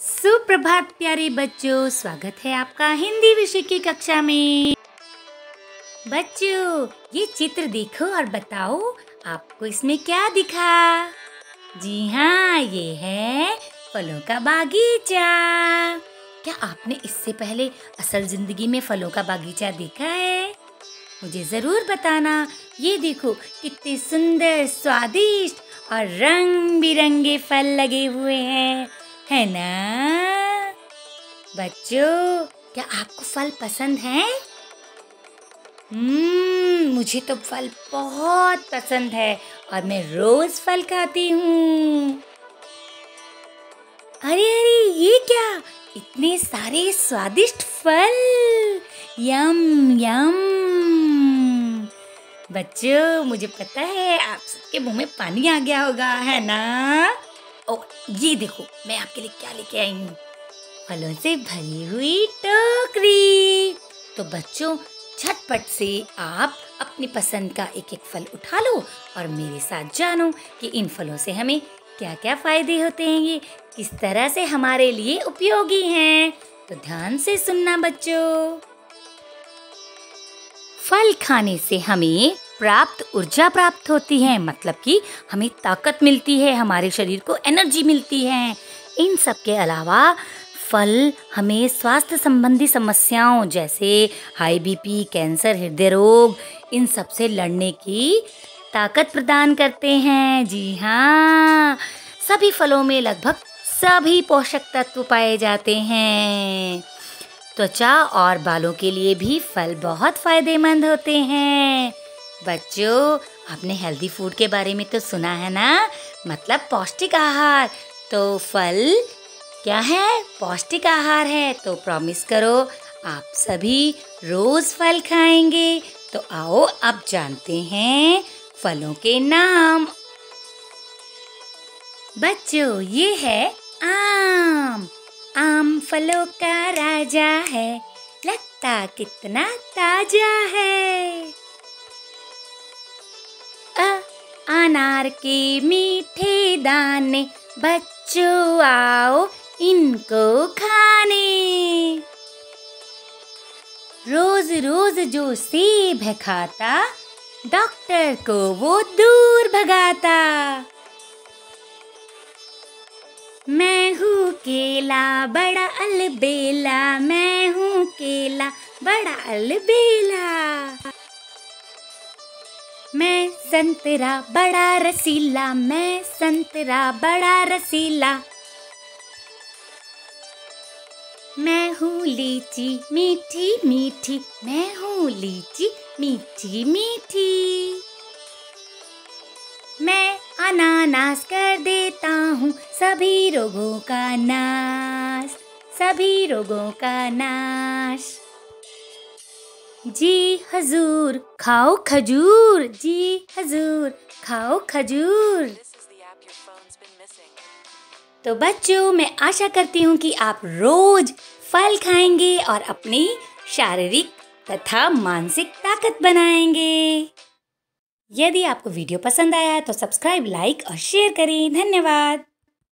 सुप्रभात, प्यारे बच्चों। स्वागत है आपका हिंदी विषय की कक्षा में। बच्चों, ये चित्र देखो और बताओ, आपको इसमें क्या दिखा? जी हाँ ये है फलों का बागीचा। क्या आपने इससे पहले असल ज़िंदगी में फलों का बागीचा देखा है? मुझे ज़रूर बताना। ये देखो, कितने सुंदर, स्वादिष्ट और रंग बिरंगे फल लगे हुए हैं। है ना? बच्चों, क्या आपको फल पसंद है? हम्म मुझे तो फल बहुत पसंद है और मैं रोज फल खाती हूँ। अरे अरे, ये क्या? इतने सारे स्वादिष्ट फल। यम यम। बच्चों, मुझे पता है आप सबके मुँह में पानी आ गया होगा, है ना? ओ ये देखो, मैं आपके लिए क्या लेके आई हूँ। फलों से भरी हुई टोकरी। तो बच्चों, झटपट से आप अपनी पसंद का एक एक फल उठा लो और मेरे साथ जानो कि इन फलों से हमें क्या क्या फ़ायदे होते हैं ये, किस तरह से हमारे लिए उपयोगी हैं। तो ध्यान से सुनना बच्चों। फल खाने से हमें प्राप्त, ऊर्जा प्राप्त होती है मतलब कि हमें ताकत मिलती है, हमारे शरीर को एनर्जी मिलती है। इन सब के अलावा फल हमें स्वास्थ्य संबंधी समस्याओं जैसे हाई बीपी, कैंसर, हृदय रोग, इन सबसे लड़ने की ताकत प्रदान करते हैं। जी हाँ सभी फलों में लगभग सभी पोषक तत्व पाए जाते हैं। त्वचा और बालों के लिए भी फल बहुत फ़ायदेमंद होते हैं। बच्चों, आपने हेल्दी फ़ूड के बारे में तो सुना है ना? मतलब पौष्टिक आहार। तो फल क्या है? पौष्टिक आहार है तो प्रॉमिस करो, आप सभी रोज फल खाएँगे। तो आओ, अब जानते हैं फलों के नाम। बच्चों, ये है आम। आम फलों का राजा है, लगता कितना ताज़ा है। अनार के मीठे दाने, बच्चों आओ इनको खाने। रोज रोज जो सेब है खाता, डॉक्टर को वो दूर भगाता। मैं हूँ केला, बड़ा अलबेला, मैं हूँ केला, बड़ा अलबेला। मैं संतरा बड़ा रसीला, मैं संतरा बड़ा रसीला। मैं हूँ लीची, मीठी मीठी। मैं हूँ लीची, मीठी मीठी। मैं अनानास कर देता हूँ, सभी रोगों का नाश, सभी रोगों का नाश। जी हजूर, खाओ खजूर। जी हजूर, खाओ खजूर। तो बच्चों, मैं आशा करती हूँ कि आप रोज फल खाएँगे और अपनी शारीरिक तथा मानसिक ताकत बनाएँगे। यदि आपको वीडियो पसंद आया तो सब्सक्राइब, लाइक और शेयर करें। धन्यवाद।